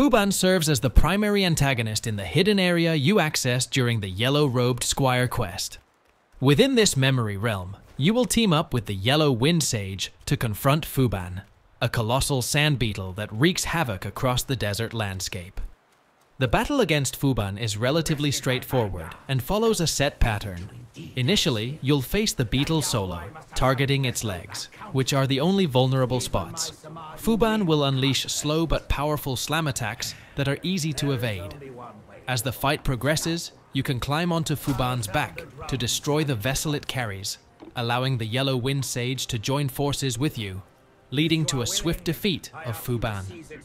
Fuban serves as the primary antagonist in the hidden area you access during the Yellow Robed Squire quest. Within this memory realm, you will team up with the Yellow Wind Sage to confront Fuban, a colossal sand beetle that wreaks havoc across the desert landscape. The battle against Fuban is relatively straightforward and follows a set pattern. Initially, you'll face the beetle solo, targeting its legs, which are the only vulnerable spots. Fuban will unleash slow but powerful slam attacks that are easy to evade. As the fight progresses, you can climb onto Fuban's back to destroy the vessel it carries, allowing the Yellow Wind Sage to join forces with you, leading to a swift defeat of Fuban.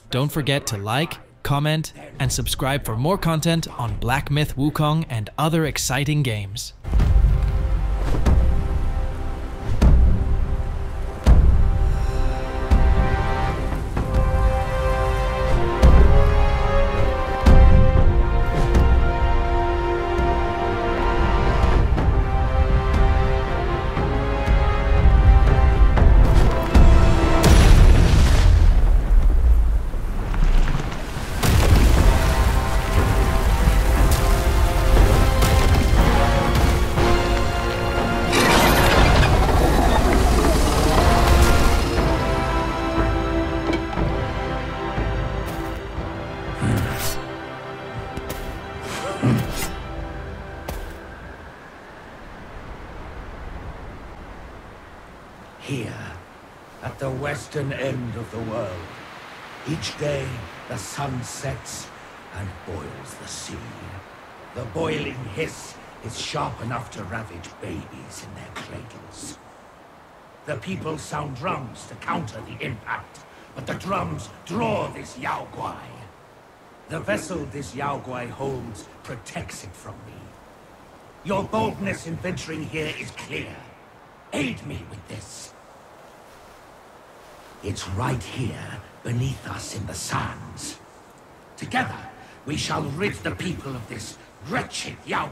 Don't forget to like, comment, and subscribe for more content on Black Myth Wukong and other exciting games. The western end of the world, each day the sun sets and boils the sea. The boiling hiss is sharp enough to ravage babies in their cradles. The people sound drums to counter the impact, but the drums draw this Yao Guai. The vessel this Yao Guai holds protects it from me. Your boldness in venturing here is clear. Aid me with this. It's right here, beneath us in the sands. Together, we shall rid the people of this wretched Yao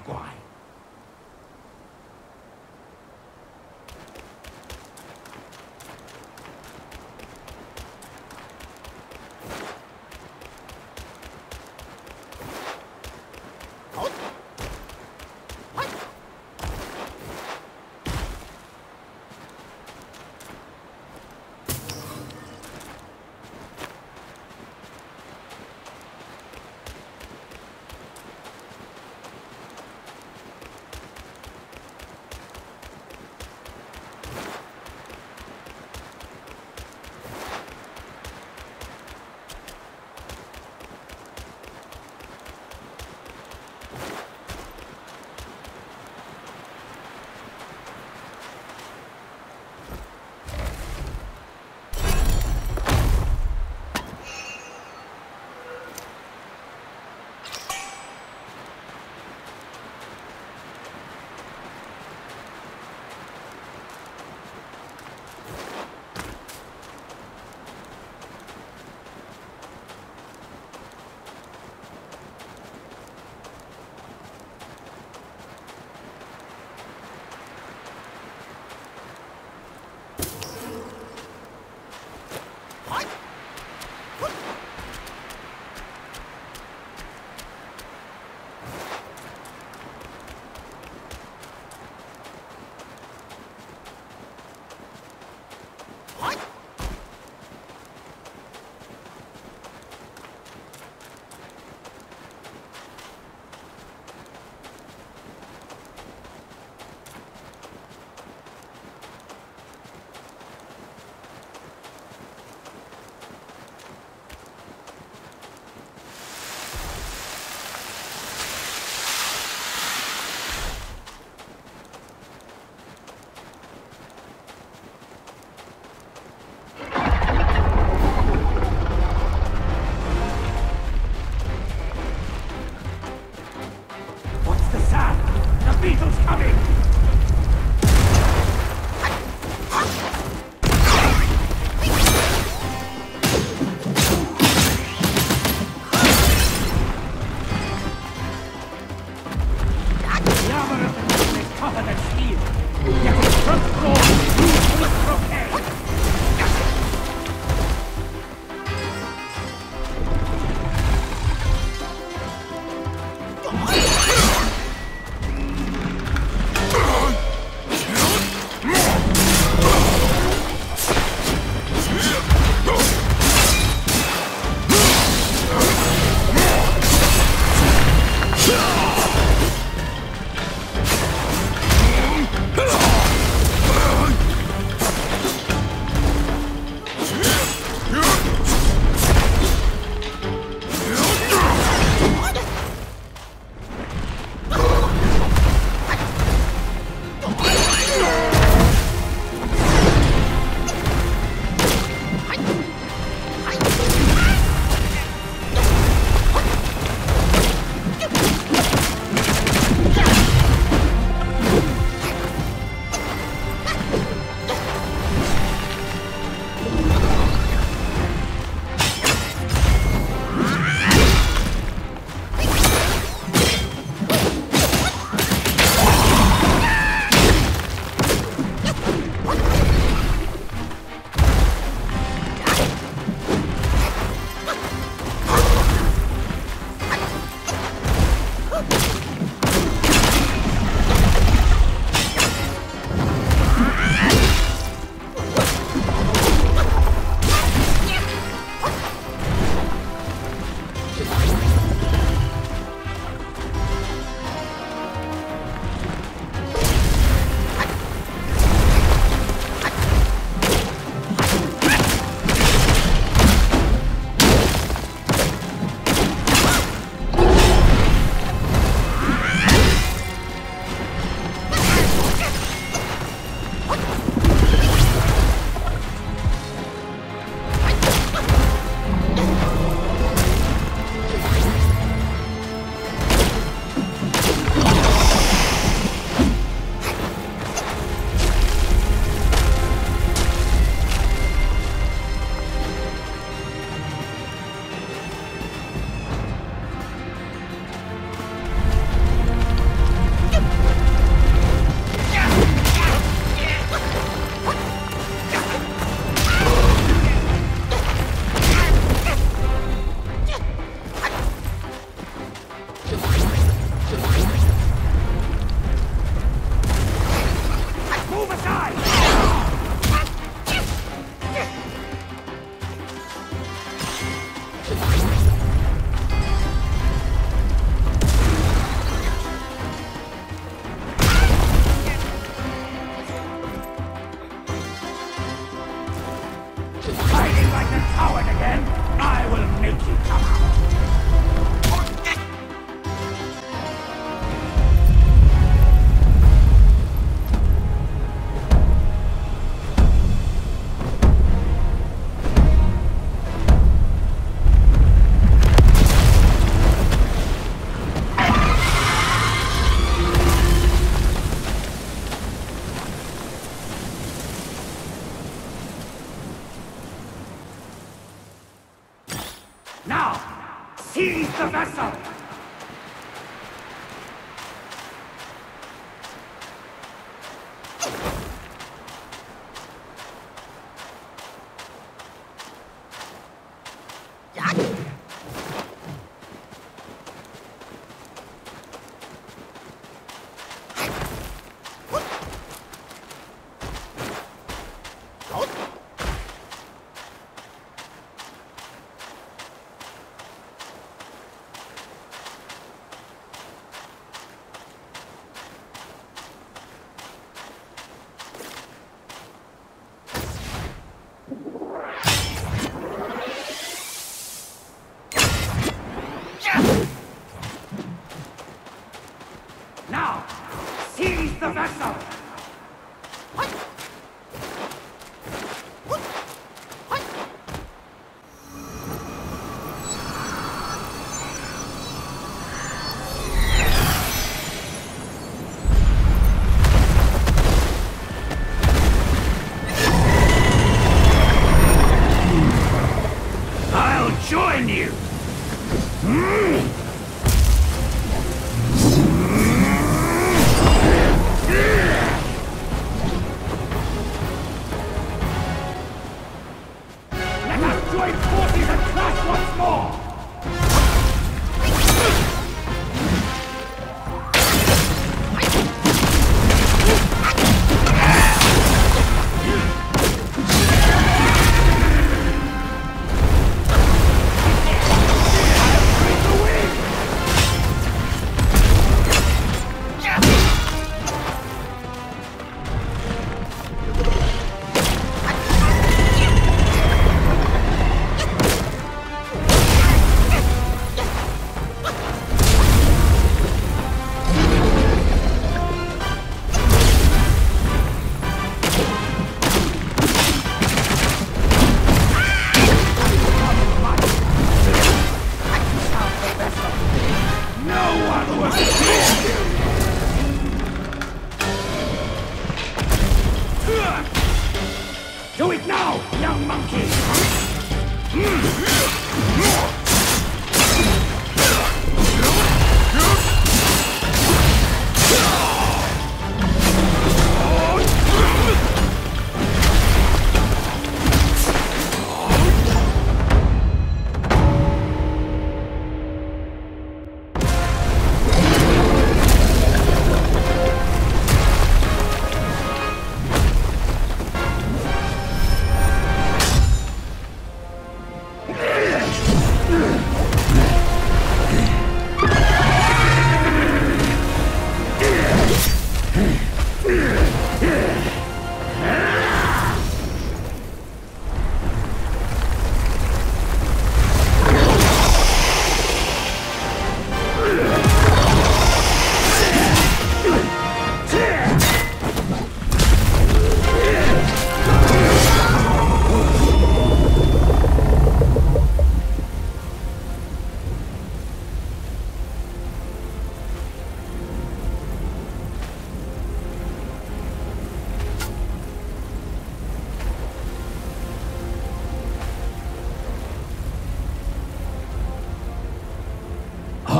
seize the vessel!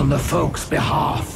On the folk's behalf,